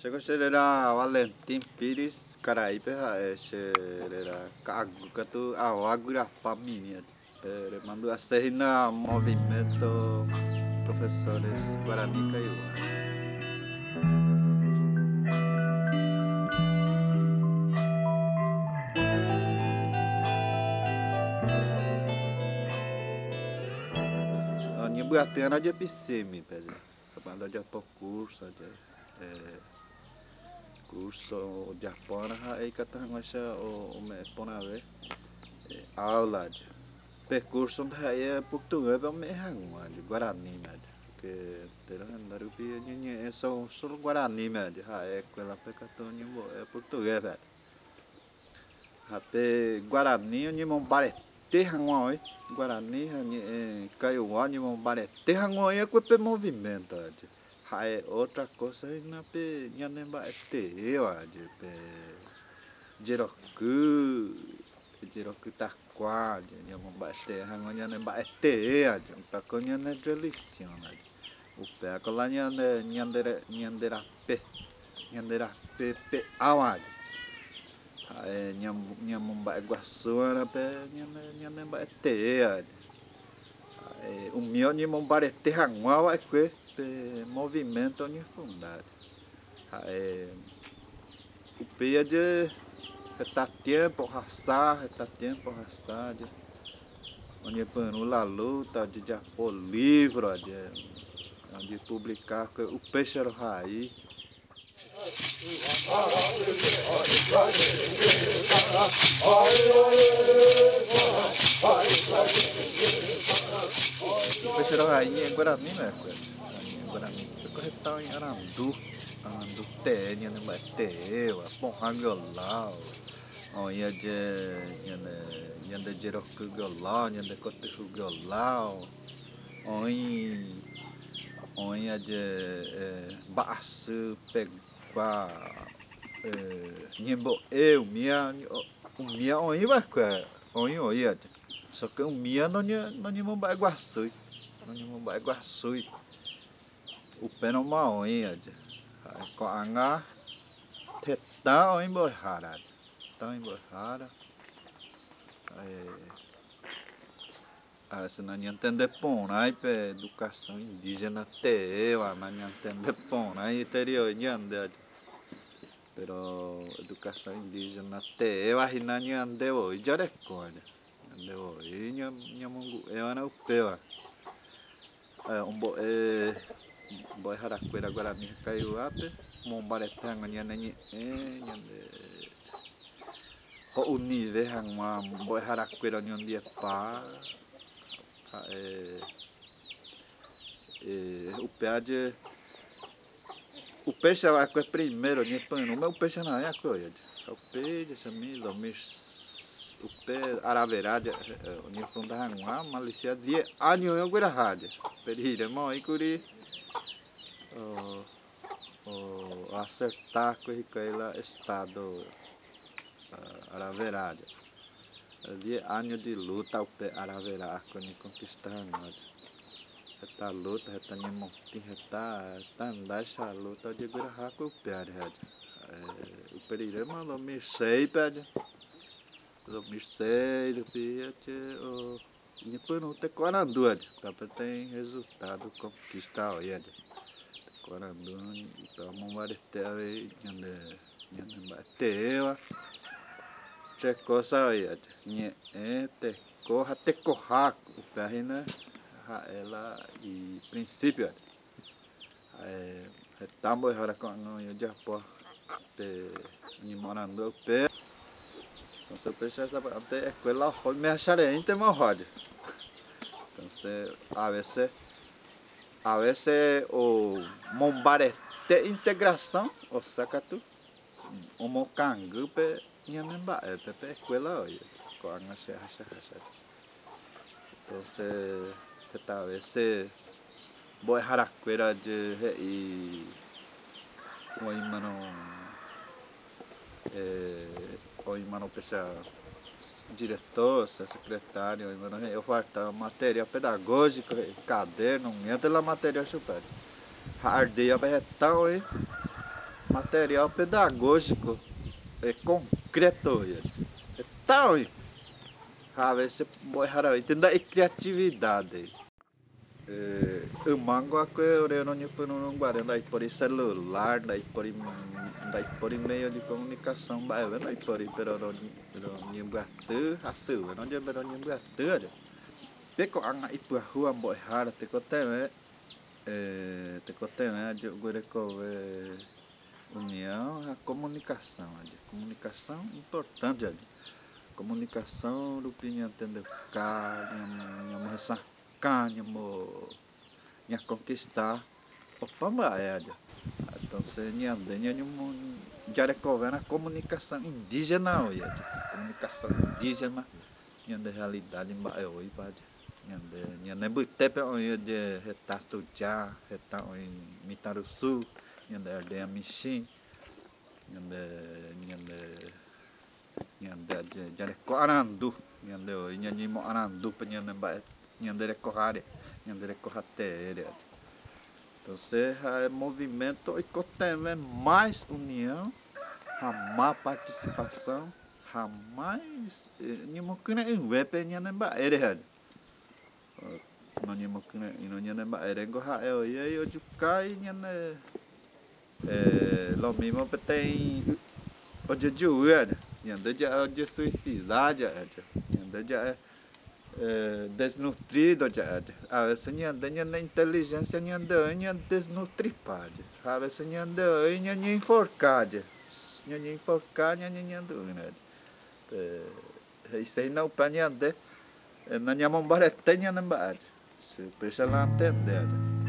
Chegou a Valentim Pires Caraípe, era Catu, a Agura Família. Mandou a ser na movimento professores Guarani Caiuá. Buatena de piscime, velho. Sabanda de curso, de é, curso de apona, aí que tá mais o me pona ver aula de percurso aí é português é me hangma de guarani, velho. Que ter andar o pia de é só só guarani, velho. Ah, é aquela pecatônia é português, velho. Até guarani, ni mon barete terrangoy guarani caiuá de mombare terrangoy é que movimento é outra coisa na pe nhanemba este eu de pe jeroku jeroku takwa de nyamomba este hango nhanemba este de tá com nhane religião o pé cola nhane nhandera nhandera pe nhandera pe pe awad nyam nyam mbak guasuana pe nyam nyam mbak te o meu ni mon bare te hangwa wa que pe movimento ni fundado o pia de está tempo raçar está tempo raçar de onde pano la luta de por livro de de publicar o peixe era raiz Pessoal rainha em Guarani, né? Eu estava em Arandu. Arandu te, nha nem vai te, wa bom hangolau. Oh, ia de, de, ia de jeroku golau, ia de koteku golau. Oi, oi ia de baço pegou qua nyembo e umia umia oi ba qua oi oi a só que umia não nha não nha mamba guaçui não nha mamba guaçui o pé não ma oi a có anga theta oi bo hara tá oi bo hara se não entender pão, aí pe educação indígena te eu, não entender pão, aí interior nyande. Pero educação indígena te eu, aí não nyande o, já recolhe. Nyande o, e nyam nyamungu eu upewa. É um bo é boy harakwera guarani caiu ape, mombaretanga nyane e nyande. Ho unive é, é, o pé o peixe é a coisa primeiro de pano mas o peixe não é a coisa o peixe essa mila o pé araverade o nível funda hangua malicia gura rádio perire mo ikuri o o acertar com aquela estado araverade de anos de luta o pé araverá quando conquistar esta luta esta nimontin esta esta andar essa luta de gurra com o pé o perire mandou me sei pede lo me sei do piete o depois não tem corandu tá tem resultado conquista olha então ver até aí nhande nhande bateu che cosa ya nye e e princípio é estamos agora com no já pô te ni morando pé então se precisa até escola foi me acharé inte mais roda então a vezes a vezes o mombare te integração o sacatu o mocangu pe Nyame mba'e pepe escuela oye, ko'anga se hasha hasha. Entonces, esta vez se voy a dejar escuela de y hoy mano eh, hoy mano pesa diretor, secretário, mano, eu falta matéria pedagógica, caderno, entra lá matéria super. Hardeia vai retar, oi. material pedagógico é concreto tal a ver se entenda criatividade o mango aku ore no nyu puno no guarda dai por celular dai por dai por meio de comunicação ba é dai por pero no no nyu gatu hasu no dia pero nyu gatu pe ko anga ipu hua mo har te ko te eh te ko te eu gore ko união a comunicação a comunicação importante ali comunicação do pinha entender cá minha minha carne, mo nha conquistar o fama é então se nha de nha mo já recover a comunicação indígena hoje comunicação indígena de realidade é hoje ba nha de nha ne bu tepe hoje de retasto já reta hoje mitarusu nha de de michin de de nha de já de arandu nha de hoje nha ni mo arandu pe nha de ba Nyandere Corrare, Nyandere Corratere. Então, é movimento contém mais união, mais participação, mais nimo kena inwe pe nyane ba ere had. No nimo kena ino nyane ba ere go ha e o ye o jukai eh lo mismo pe tem o jeju had. Nyande ja o je suicide ja. Nyande ja é é, desnutrido já. A vezes nha danya na inteligência nha danya desnutripade. A vezes nha danya nha enforcade. Nha nha enforcade nha nha duna isso aí não para nha de na nha mombarete nha na bade se precisa lá entender